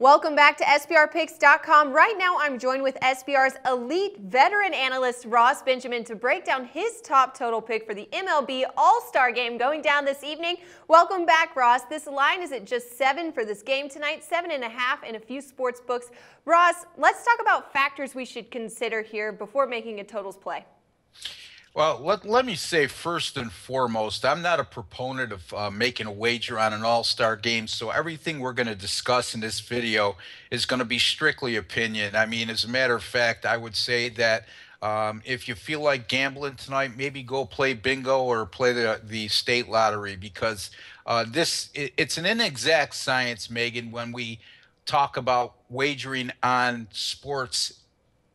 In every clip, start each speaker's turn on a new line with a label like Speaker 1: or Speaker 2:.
Speaker 1: Welcome back to SBRPicks.com. Right now, I'm joined with SBR's elite veteran analyst, Ross Benjamin, to break down his top total pick for the MLB All-Star Game going down this evening. Welcome back, Ross. This line is at just seven for this game tonight, seven and a half in a few sports books. Ross, let's talk about factors we should consider here before making a totals play.
Speaker 2: Well, let, let me say first and foremost, I'm not a proponent of uh, making a wager on an all star game. So everything we're going to discuss in this video is going to be strictly opinion. I mean, as a matter of fact, I would say that um, if you feel like gambling tonight, maybe go play bingo or play the, the state lottery because uh, this it, it's an inexact science, Megan, when we talk about wagering on sports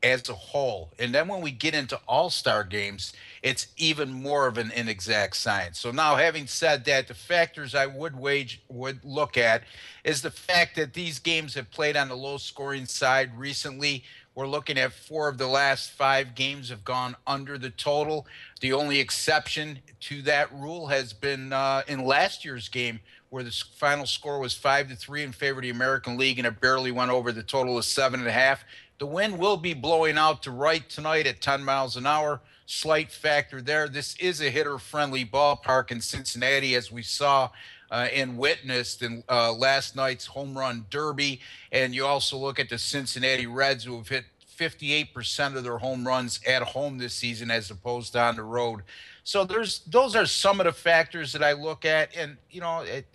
Speaker 2: as a whole. And then when we get into all star games, it's even more of an inexact science. So now, having said that, the factors I would wage would look at is the fact that these games have played on the low scoring side recently. We're looking at four of the last five games have gone under the total. The only exception to that rule has been uh, in last year's game, where the final score was five to three in favor of the American League, and it barely went over the total of seven and a half. The wind will be blowing out to right tonight at 10 miles an hour. Slight factor there. This is a hitter friendly ballpark in Cincinnati, as we saw uh, and witnessed in uh, last night's home run derby. And you also look at the Cincinnati Reds, who have hit 58% of their home runs at home this season as opposed to on the road. So there's those are some of the factors that I look at. And, you know, it,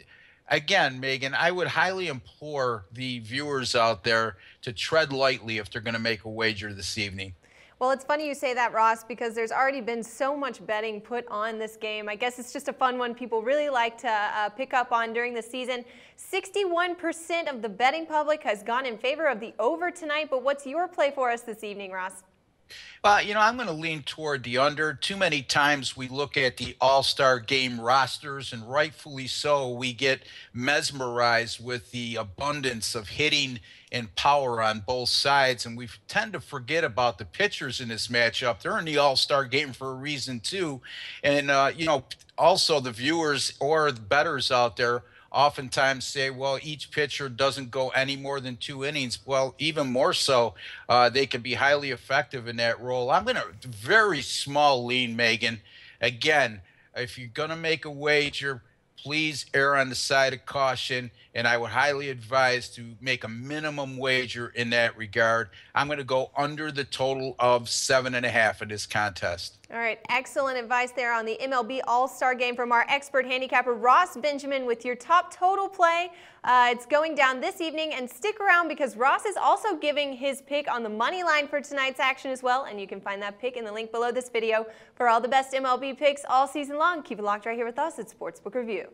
Speaker 2: again, Megan, I would highly implore the viewers out there to tread lightly if they're going to make a wager this evening.
Speaker 1: Well, it's funny you say that, Ross, because there's already been so much betting put on this game. I guess it's just a fun one people really like to uh, pick up on during the season. 61% of the betting public has gone in favor of the over tonight, but what's your play for us this evening, Ross?
Speaker 2: Well, you know, I'm going to lean toward the under. Too many times we look at the All Star game rosters, and rightfully so, we get mesmerized with the abundance of hitting and power on both sides. And we tend to forget about the pitchers in this matchup. They're in the All Star game for a reason, too. And, uh, you know, also the viewers or the betters out there oftentimes say, well, each pitcher doesn't go any more than two innings. Well, even more so, uh, they can be highly effective in that role. I'm going to very small lean, Megan. Again, if you're going to make a wager, please err on the side of caution. And I would highly advise to make a minimum wager in that regard. I'm going to go under the total of seven and a half in this contest.
Speaker 1: All right, excellent advice there on the MLB All-Star Game from our expert handicapper Ross Benjamin with your top total play. Uh, it's going down this evening, and stick around because Ross is also giving his pick on the money line for tonight's action as well, and you can find that pick in the link below this video for all the best MLB picks all season long. Keep it locked right here with us at Sportsbook Review.